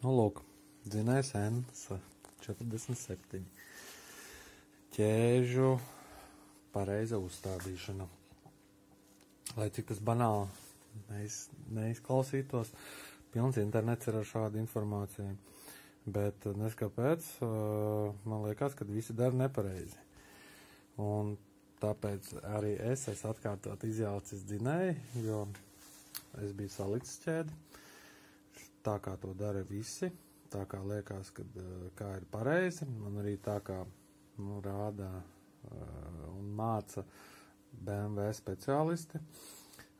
Nu, lūk, dzinējs N47. Ķēžu pareiza uzstādīšana. Lai cik tas banāli neiz, neizklausītos, pilns internets ir ar šādu informāciju. Bet neskapēc, man liekas, ka visi dara nepareizi. Un tāpēc arī es esmu atkārtot izjaucis dzinēju, jo es biju salicis ķēdi tā kā to dara visi, tā kā liekas, ka kā ir pareizi, man arī tā kā nu, rādā uh, un māca BMW speciālisti,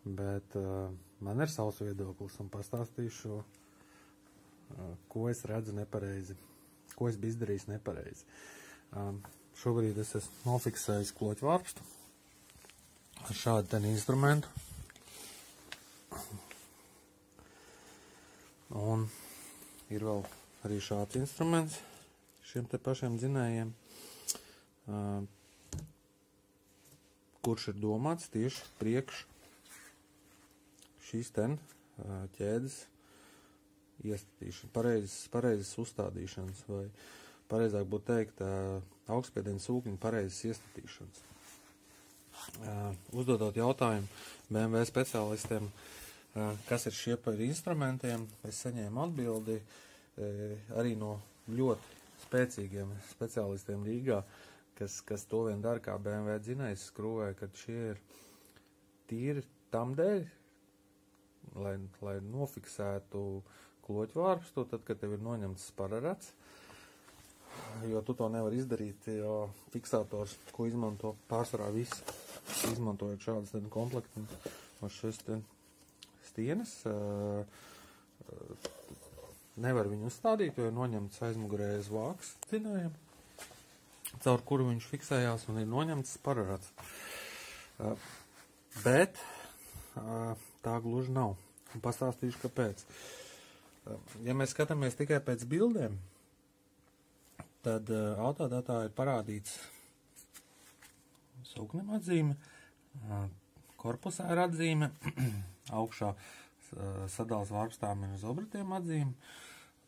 bet uh, man ir savs viedoklis un pastāstīšu, ko es redzu nepareizi, ko es biju izdarījis nepareizi. Um, šobrīd es esmu nofiksējis kloķvārpstu ar šādu ten instrumentu. Un ir vēl arī šāds instruments šiem te pašiem dzinējiem, kurš ir domāts tieši priekš šīs ten ķēdes iestatīšana, pareizes, pareizes uzstādīšanas, vai pareizāk būtu teikt, augstspiediena sūkņa pareizes iestatīšanas. Uzdodot jautājumu BMW speciālistiem, uh, kas ir šie par instrumentiem, es saņēmu atbildi arī no ļoti spēcīgiem speciālistiem Rīgā, kas, kas to vien dara kā BMW dzinējs skrūvē, ka šie ir tīri tam dēļ, lai, lai nofiksētu kloķvārpstu, tad, kad tev ir noņemts spararats, jo tu to nevar izdarīt, jo fiksators, ko izmanto pārsvarā visi, izmantojot šādas komplektus, un šis te stienas. Nevar viņu uzstādīt, jo ir noņemts aizmugurējais vāks dzinējiem, caur kuru viņš fiksējās un ir noņemts pararats. Bet tā gluži nav. Un pastāstīšu, kāpēc. Ja mēs skatāmies tikai pēc bildēm, tad autodatā ir parādīts sūknim atzīme, korpusā ir atzīme, augšā sadals vārpstām ir uz obratiem atzīme.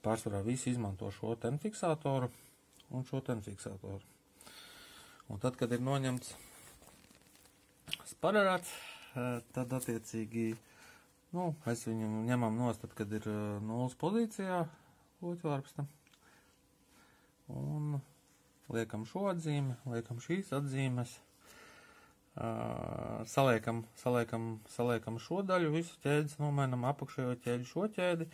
Pārsvarā visi izmanto šo ten fiksātoru un šo ten fiksātoru. Un tad, kad ir noņemts spararāts, tad attiecīgi, nu, mēs viņu ņemam nost, tad, kad ir nulles pozīcijā loķvārpsta. Un liekam šo atzīmi, liekam šīs atzīmes saliekam, saliekam, saliekam šo daļu, visu ķēdes nomainam apakšējo ķēdi šo ķēdi,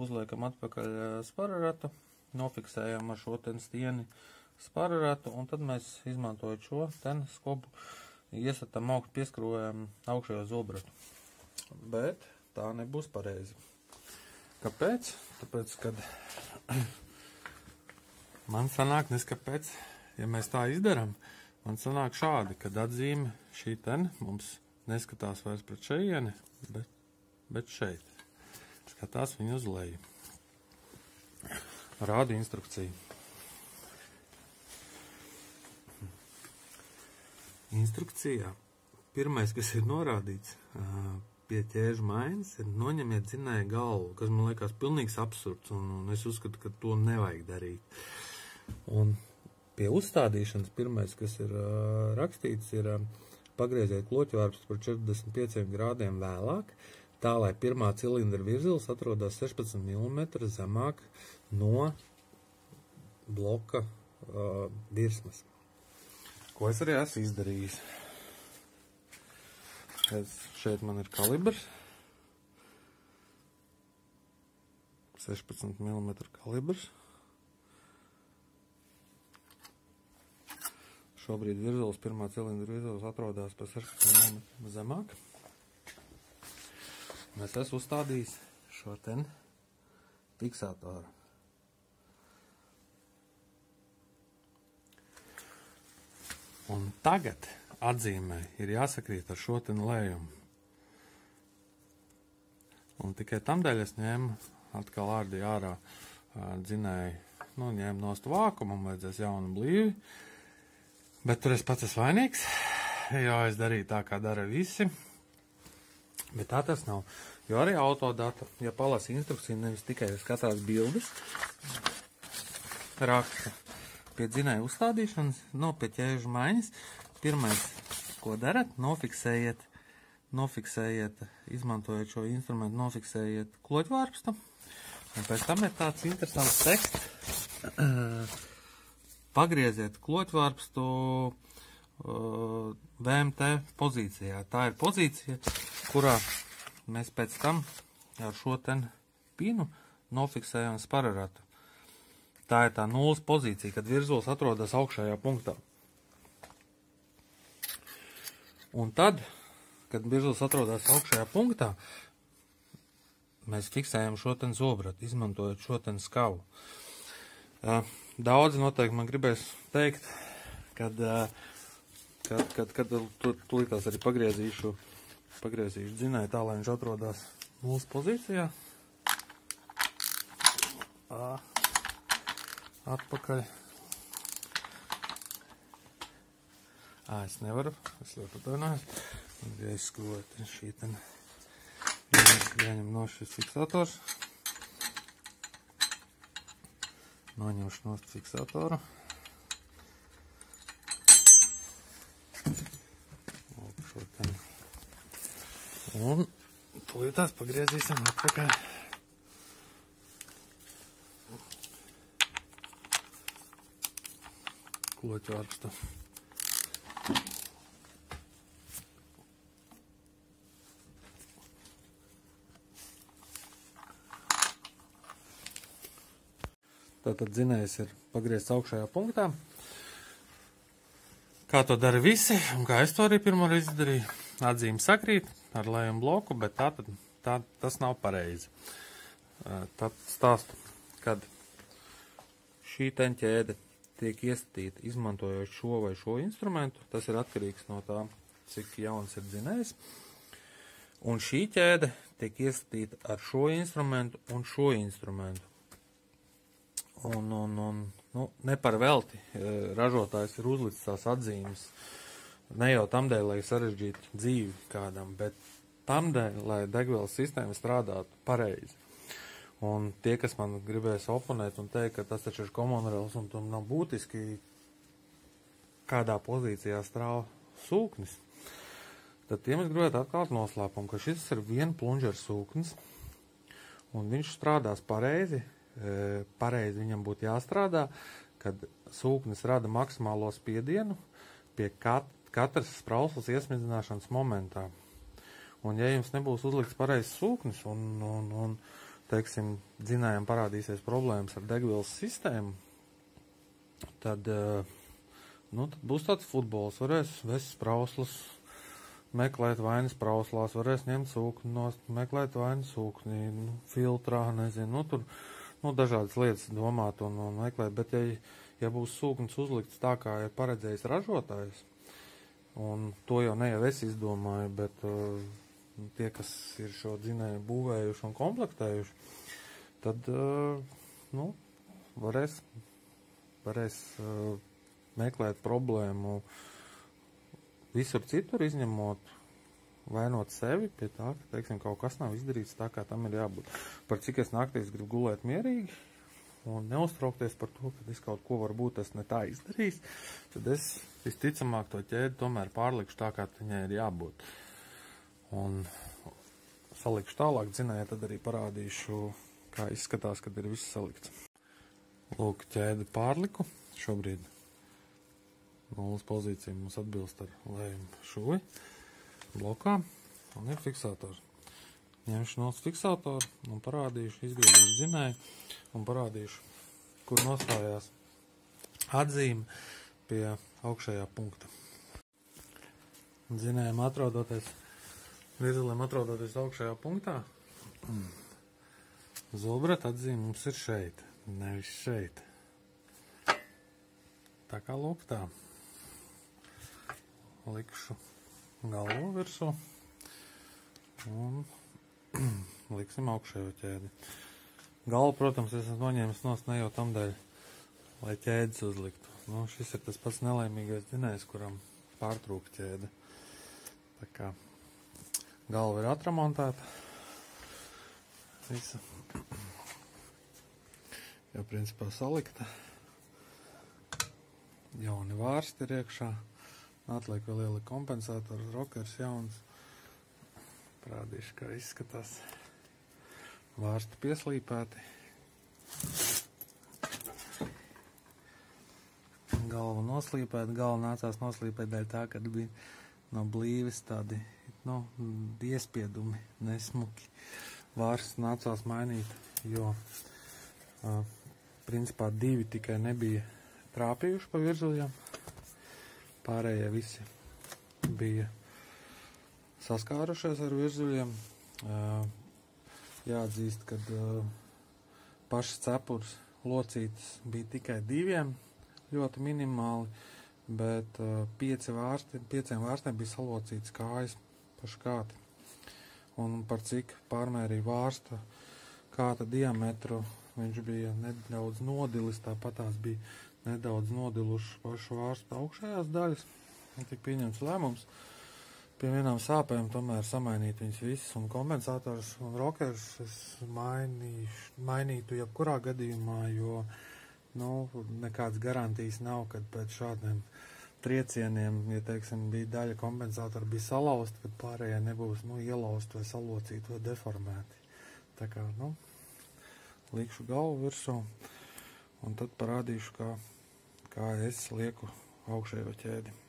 uzliekam atpakaļ spararatu, nofiksējam ar šo ten stieni spararatu, un tad mēs izmantojot šo ten skopu, iesatam augstu pieskrūvējam augšējo zobratu. Bet tā nebūs pareizi. Kāpēc? Tāpēc, kad man sanāk neskapēc, ja mēs tā izdaram, uh, Man sanāk šādi, kad atzīme šī ten mums neskatās vairs pret šeieni, bet, bet šeit. Skatās viņu uz leju. Rāda instrukciju. Instrukcijā pirmais, kas ir norādīts pie ķēžu mainas, ir noņemiet dzinēja galvu, kas man liekas pilnīgs absurds, un, un es uzskatu, ka to nevajag darīt. Un Pie uzstādīšanas pirmais, kas ir uh, rakstīts, ir uh, pagrieziet kloķvārpus par 45 grādiem vēlāk, tā lai pirmā cilindra virzils atrodas 16 mm zemāk no bloka uh, virsmas. Ko es arī esmu izdarījis? Es, šeit man ir kalibrs. 16 mm kalibrs. Šobrīd virzulis, pirmā cilindra virzulis atrodas pa 16 mm zemāk. Mēs esmu uzstādījis šo ten fiksātoru. Un tagad atzīmē ir jāsakrīt ar šo ten lējumu. Un tikai tam dēļ es ņēmu atkal ārdi ārā dzinēju, nu, ņēmu nost vākumu, vajadzēs jaunu blīvi. Bet tur es pats esmu vainīgs, jo es darīju tā, kā dara visi. Bet tā tas nav. Jo arī autodata, ja palasa instrukciju, nevis tikai skatās bildes, raksta pie dzinēja uzstādīšanas, no pie ķēžu maiņas. Pirmais, ko darat, nofiksējiet, nofiksējiet, izmantojot šo instrumentu, nofiksējiet kloķvārpstu. Un pēc tam ir tāds interesants teksts. Pagrieziet kloķvārpstu uh, VMT pozīcijā. Tā ir pozīcija, kurā mēs pēc tam ar šo ten pinu nofiksējam spararatu. Tā ir tā nulles pozīcija, kad virzulis atrodas augšējā punktā. Un tad, kad virzulis atrodas augšējā punktā, mēs fiksējam šo ten zobratu, izmantojot šo ten skavu. Daudzi noteikti man gribēs teikt, kad, kad, kad, kad tūlītās arī pagriezīšu, pagriezīšu dzinēju tā, lai viņš atrodas nulles pozīcijā. Atpakaļ. Ā, es nevaru, es ļoti atvainojos. Ja izskrot šī ten jāņem no šis fiksators. Noņemšu no fiksatoru. Un tūlītās pagriezīsim atpakaļ. kloķu arkstu. Tātad dzinējs ir pagriezts augšējā punktā. Kā to dara visi, un kā es to arī pirmoreiz izdarīju, atzīme sakrīt ar lējumu bloku, bet tā, tad, tā tas nav pareizi. Tad stāstu, kad šī teņķēde tiek iesatīta izmantojot šo vai šo instrumentu. Tas ir atkarīgs no tā, cik jauns ir dzinējs. Un šī ķēde tiek iesatīta ar šo instrumentu un šo instrumentu. Un, un, un nu, ne par velti e, ražotājs ir uzlicis tās atzīmes. Ne jau tam dēļ, lai sarežģītu dzīvi kādam, bet tam dēļ, lai degvielas sistēma strādātu pareizi. Un tie, kas man gribēs oponēt un teikt, ka tas taču ir komunāls un tam nav būtiski, kādā pozīcijā strāv sūknis, tad tiem es gribētu atklāt noslēpumu, ka šis ir viena plunžera sūknis, un viņš strādās pareizi, pareizi viņam būtu jāstrādā, kad sūknis rada maksimālo spiedienu pie kat katras sprauslas iesmidzināšanas momentā. Un ja jums nebūs uzlikts pareizs sūknis un, un, un teiksim, dzinējiem parādīsies problēmas ar degvielas sistēmu, tad, nu, tad būs tāds futbols, varēs vest sprauslas, meklēt vainas prauslās, varēs ņemt sūkni, nost, meklēt vainas sūknī, nu, filtrā, nezinu, nu, tur, nu, dažādas lietas domāt un, un meklēt, bet ja, ja būs sūknis uzlikts tā, kā ir paredzējis ražotājs, un to jau ne jau es izdomāju, bet uh, tie, kas ir šo dzinēju būvējuši un komplektējuši, tad, nu, varēs, varēs meklēt problēmu visur citur, izņemot vainot sevi pie tā, ka, teiksim, kaut kas nav izdarīts tā, kā tam ir jābūt. Par cik es naktīs gribu gulēt mierīgi un neuztraukties par to, ka es kaut ko varbūt es ne tā izdarījis, tad es visticamāk to ķēdi tomēr pārlikšu tā, kā viņai ir jābūt. Un salikšu tālāk dzinēju, tad arī parādīšu, kā izskatās, kad ir viss salikts. Lūk, ķēdi pārliku. Šobrīd nulles pozīcija mums atbilst ar lējumu šuvi blokā un ir fiksators. Ņemšu no fiksatoru un parādīšu, izgriezīšu dzinēju un parādīšu, kur nostājās atzīme pie augšējā punkta. Dzinējam atrodoties Virzulim atrodoties augšējā punktā, mm. zobrata atzīme mums ir šeit, nevis šeit. Tā kā lūk tā. Likšu galvu virsū un liksim augšējo ķēdi. Galvu, protams, es esmu noņēmis nost ne jau tam dēļ, lai ķēdes uzliktu. Nu, šis ir tas pats nelaimīgais dzinējs, kuram pārtrūk ķēde. Tā kā Galva ir atramontēta. Visu. Jau principā salikta. Jauni vārsti ir iekšā. Atliek vēl liela kompensātora, rokers jauns. Parādīšu, kā izskatās. Vārsti pieslīpēti. Galva noslīpēta, galva nācās noslīpēt dēļ tā, ka bija no blīves tādi, nu, iespiedumi, nesmuki. Vārsts nācās mainīt, jo, uh, principā, divi tikai nebija trāpījuši pa virzujām. Pārējie visi bija saskārušies ar virzuļiem. Jāatzīst, ka pašas cepures locītas bija tikai diviem, ļoti minimāli, bet pieci vārsti, pieciem vārstiem bija salocīts kājas paškāti. Un par cik pārmērīja vārsta kāta diametru, viņš bija nedaudz nodilis, tāpat tās bija nedaudz nodilušas pašu vārsta augšējās daļas. Tik pieņemts lēmums pie vienām sāpēm tomēr samainīt viņas visas, un kompensators un rokers es mainīšu, mainītu jebkurā gadījumā, jo nu, nekādas garantijas nav, kad pēc šādiem triecieniem, ja teiksim, bija daļa kompensatora bija salauzta, kad pārējie nebūs nu, ielauzt vai salocīt vai deformēti. Tā kā, nu, likšu galvu virsū un tad parādīšu, kā, kā es lieku augšējo ķēdi.